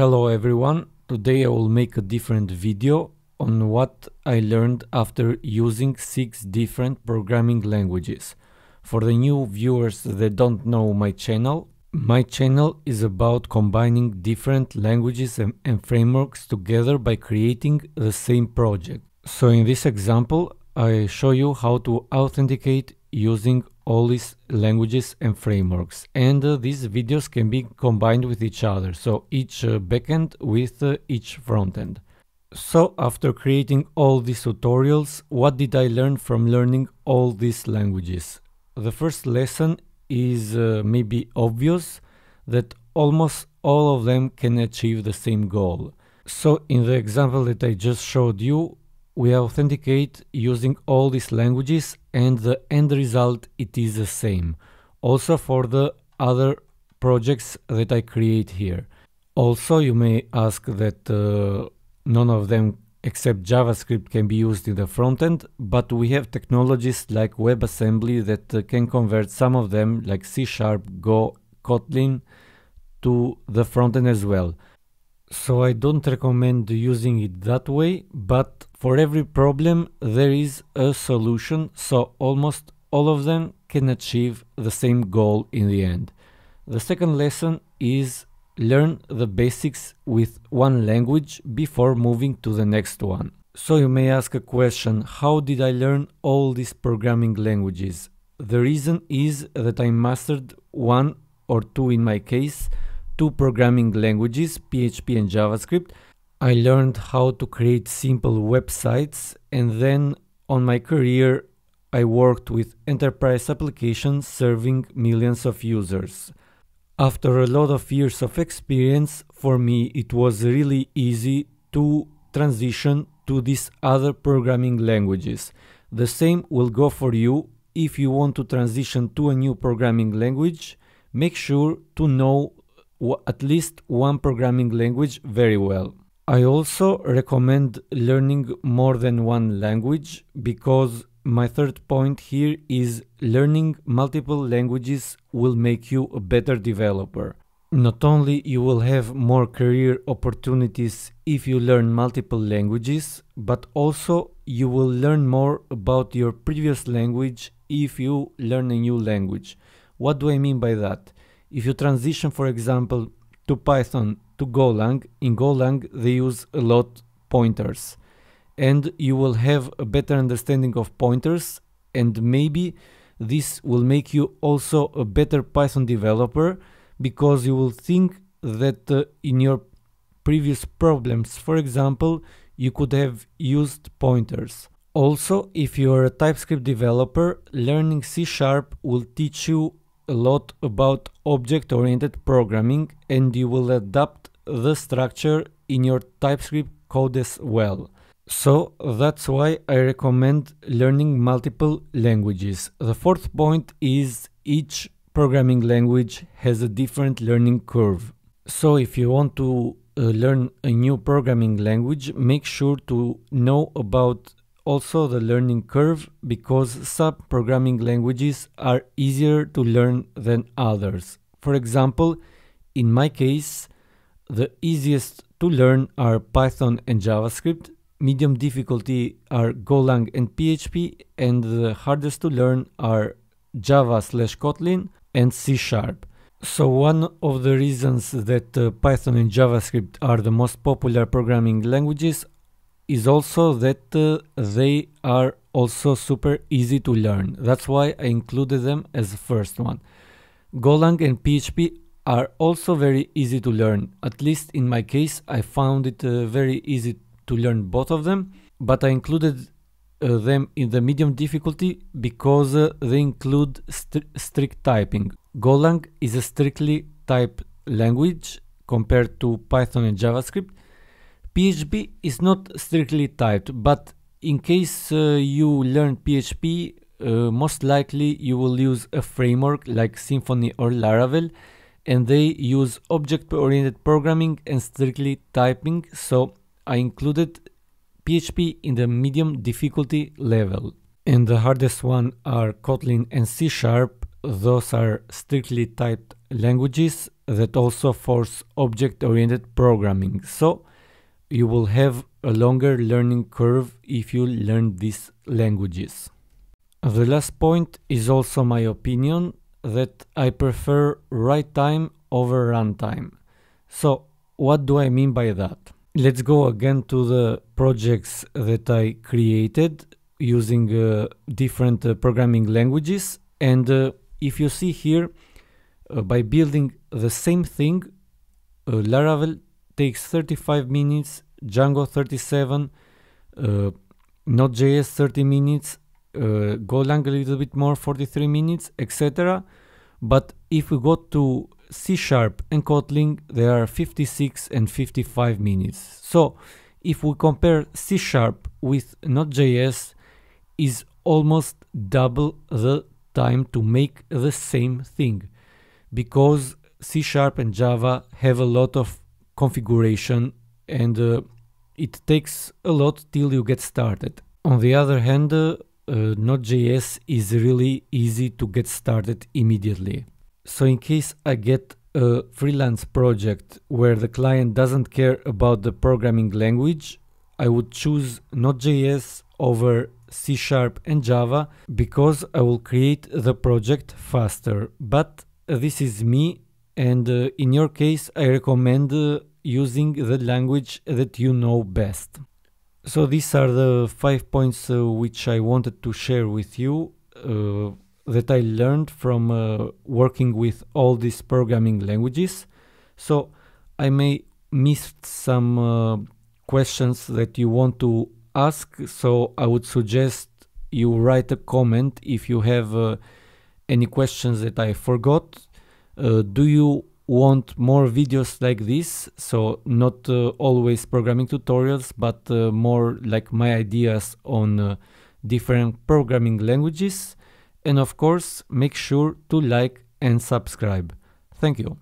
Hello everyone, today I will make a different video on what I learned after using six different programming languages. For the new viewers that don't know my channel, my channel is about combining different languages and, and frameworks together by creating the same project. So in this example, I show you how to authenticate using all these languages and frameworks. And uh, these videos can be combined with each other. So each uh, backend with uh, each frontend. So after creating all these tutorials what did i learn from learning all these languages? The first lesson is uh, maybe obvious that almost all of them can achieve the same goal. So in the example that i just showed you we authenticate using all these languages and the end result it is the same. Also for the other projects that I create here. Also you may ask that uh, none of them except JavaScript can be used in the frontend, but we have technologies like WebAssembly that uh, can convert some of them like C Sharp, Go, Kotlin to the frontend as well. So I don't recommend using it that way, but for every problem there is a solution, so almost all of them can achieve the same goal in the end. The second lesson is learn the basics with one language before moving to the next one. So you may ask a question, how did I learn all these programming languages? The reason is that I mastered one or two in my case, two programming languages, PHP and JavaScript, I learned how to create simple websites and then on my career I worked with enterprise applications serving millions of users. After a lot of years of experience, for me it was really easy to transition to these other programming languages. The same will go for you if you want to transition to a new programming language. Make sure to know at least one programming language very well. I also recommend learning more than one language because my third point here is learning multiple languages will make you a better developer. Not only you will have more career opportunities if you learn multiple languages, but also you will learn more about your previous language if you learn a new language. What do I mean by that? If you transition, for example, to Python to Golang, in Golang they use a lot pointers and you will have a better understanding of pointers and maybe this will make you also a better Python developer because you will think that uh, in your previous problems, for example, you could have used pointers. Also, if you are a TypeScript developer, learning C Sharp will teach you a lot about object-oriented programming and you will adapt the structure in your TypeScript code as well. So that's why I recommend learning multiple languages. The fourth point is each programming language has a different learning curve. So if you want to uh, learn a new programming language, make sure to know about also the learning curve because some programming languages are easier to learn than others. For example, in my case, the easiest to learn are Python and JavaScript, medium difficulty are Golang and PHP, and the hardest to learn are Java slash Kotlin and C Sharp. So one of the reasons that uh, Python and JavaScript are the most popular programming languages is also that uh, they are also super easy to learn. That's why I included them as the first one. Golang and PHP are also very easy to learn. At least in my case, I found it uh, very easy to learn both of them, but I included uh, them in the medium difficulty because uh, they include st strict typing. Golang is a strictly typed language compared to Python and JavaScript. PHP is not strictly typed, but in case uh, you learn PHP, uh, most likely you will use a framework like Symfony or Laravel and they use object-oriented programming and strictly typing, so I included PHP in the medium difficulty level. And the hardest one are Kotlin and C Sharp. Those are strictly typed languages. that also force object-oriented programming. So you will have a longer learning curve if you learn these languages. The last point is also my opinion that I prefer write time over runtime. So what do I mean by that? Let's go again to the projects that I created using uh, different uh, programming languages and uh, if you see here uh, by building the same thing uh, Laravel takes 35 minutes, Django 37, uh, Node.js 30 minutes, uh, Golang a little bit more 43 minutes, etc. But if we go to C Sharp and Kotlin, they are 56 and 55 minutes. So if we compare C Sharp with Node.js, is almost double the time to make the same thing because C Sharp and Java have a lot of configuration and uh, it takes a lot till you get started. On the other hand, uh, uh, Node.js is really easy to get started immediately. So in case I get a freelance project where the client doesn't care about the programming language, I would choose Node.js over C Sharp and Java because I will create the project faster. But this is me and uh, in your case I recommend uh, using the language that you know best. So these are the five points uh, which I wanted to share with you uh, that I learned from uh, working with all these programming languages. So I may miss some uh, questions that you want to ask, so I would suggest you write a comment if you have uh, any questions that I forgot. Uh, do you want more videos like this? So not uh, always programming tutorials, but uh, more like my ideas on uh, different programming languages. And of course, make sure to like and subscribe. Thank you.